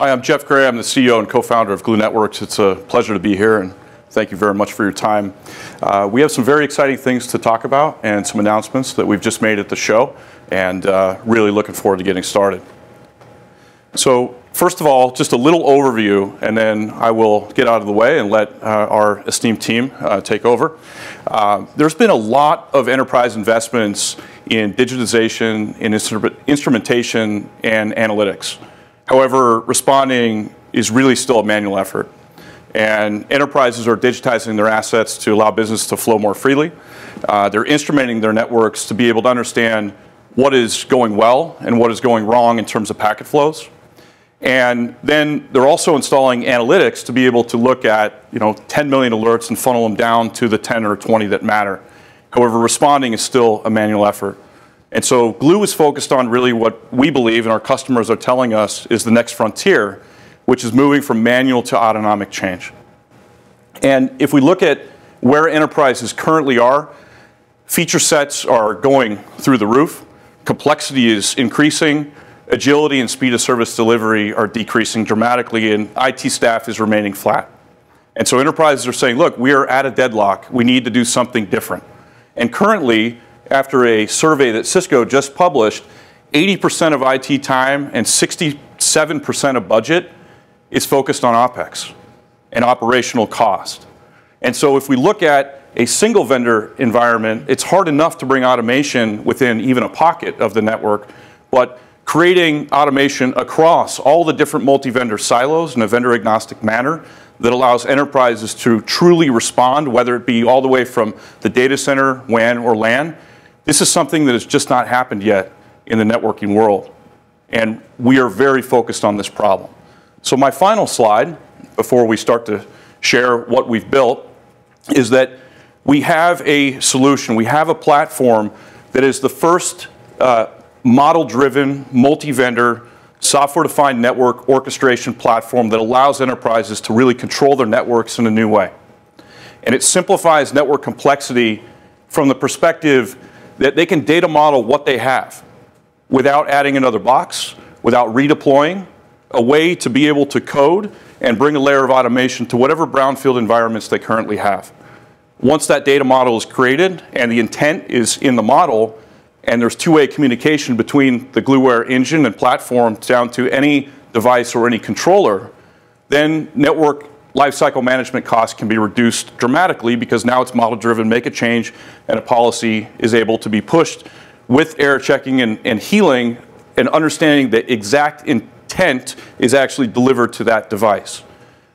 Hi, I'm Jeff Gray. I'm the CEO and co-founder of Glue Networks. It's a pleasure to be here, and thank you very much for your time. Uh, we have some very exciting things to talk about and some announcements that we've just made at the show, and uh, really looking forward to getting started. So first of all, just a little overview, and then I will get out of the way and let uh, our esteemed team uh, take over. Uh, there's been a lot of enterprise investments in digitization, in instru instrumentation, and analytics. However, responding is really still a manual effort. And enterprises are digitizing their assets to allow business to flow more freely. Uh, they're instrumenting their networks to be able to understand what is going well and what is going wrong in terms of packet flows. And then they're also installing analytics to be able to look at, you know, 10 million alerts and funnel them down to the 10 or 20 that matter. However, responding is still a manual effort. And so Glue is focused on really what we believe and our customers are telling us is the next frontier, which is moving from manual to autonomic change. And if we look at where enterprises currently are, feature sets are going through the roof, complexity is increasing, agility and speed of service delivery are decreasing dramatically, and IT staff is remaining flat. And so enterprises are saying, look, we are at a deadlock. We need to do something different. And currently, after a survey that Cisco just published, 80% of IT time and 67% of budget is focused on OPEX and operational cost. And so if we look at a single vendor environment, it's hard enough to bring automation within even a pocket of the network, but creating automation across all the different multi-vendor silos in a vendor agnostic manner that allows enterprises to truly respond, whether it be all the way from the data center, WAN, or LAN. This is something that has just not happened yet in the networking world. And we are very focused on this problem. So my final slide, before we start to share what we've built, is that we have a solution, we have a platform that is the first uh, model-driven, multi-vendor, software-defined network orchestration platform that allows enterprises to really control their networks in a new way. And it simplifies network complexity from the perspective that they can data model what they have without adding another box, without redeploying, a way to be able to code and bring a layer of automation to whatever brownfield environments they currently have. Once that data model is created and the intent is in the model, and there's two-way communication between the Gluware engine and platform down to any device or any controller, then network lifecycle management costs can be reduced dramatically because now it's model driven, make a change, and a policy is able to be pushed with error checking and, and healing and understanding the exact intent is actually delivered to that device.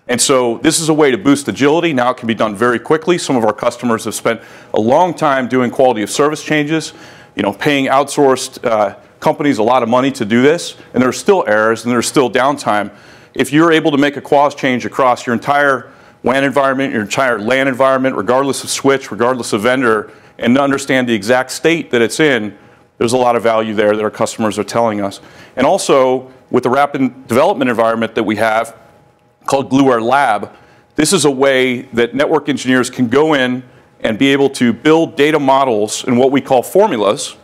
And so this is a way to boost agility. Now it can be done very quickly. Some of our customers have spent a long time doing quality of service changes you know, paying outsourced uh, companies a lot of money to do this, and there's still errors and there's still downtime. If you're able to make a quality change across your entire WAN environment, your entire LAN environment, regardless of switch, regardless of vendor, and understand the exact state that it's in, there's a lot of value there that our customers are telling us. And also, with the rapid development environment that we have called Gluware Lab, this is a way that network engineers can go in and be able to build data models in what we call formulas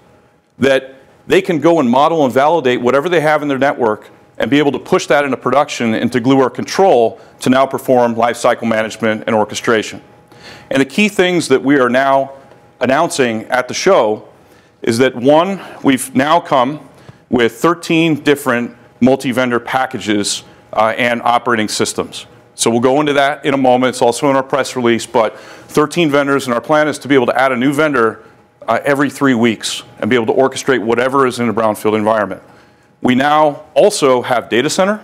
that they can go and model and validate whatever they have in their network and be able to push that into production into Gluware Control to now perform lifecycle management and orchestration. And the key things that we are now announcing at the show is that one, we've now come with 13 different multi-vendor packages uh, and operating systems. So we'll go into that in a moment. It's also in our press release, but 13 vendors, and our plan is to be able to add a new vendor uh, every three weeks and be able to orchestrate whatever is in a brownfield environment. We now also have data center,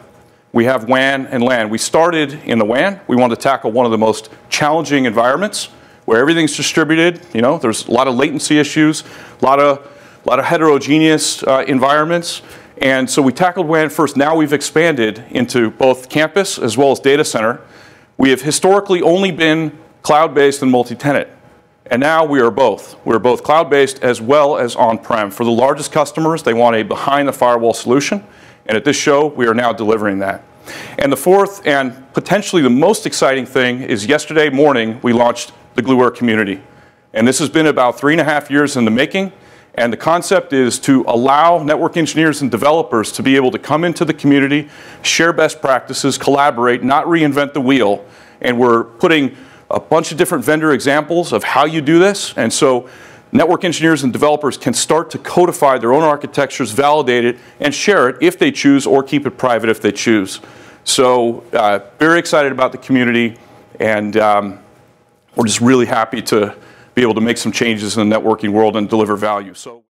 we have WAN and LAN. We started in the WAN. We wanted to tackle one of the most challenging environments where everything's distributed. You know, there's a lot of latency issues, a lot of, a lot of heterogeneous uh, environments. And so we tackled WAN first. Now we've expanded into both campus as well as data center. We have historically only been cloud-based and multi-tenant. And now we are both. We're both cloud-based as well as on-prem. For the largest customers, they want a behind-the-firewall solution. And at this show, we are now delivering that. And the fourth and potentially the most exciting thing is yesterday morning, we launched the Gluware community. And this has been about three and a half years in the making. And the concept is to allow network engineers and developers to be able to come into the community, share best practices, collaborate, not reinvent the wheel. And we're putting a bunch of different vendor examples of how you do this. And so network engineers and developers can start to codify their own architectures, validate it, and share it if they choose, or keep it private if they choose. So uh, very excited about the community, and um, we're just really happy to be able to make some changes in the networking world and deliver value. So.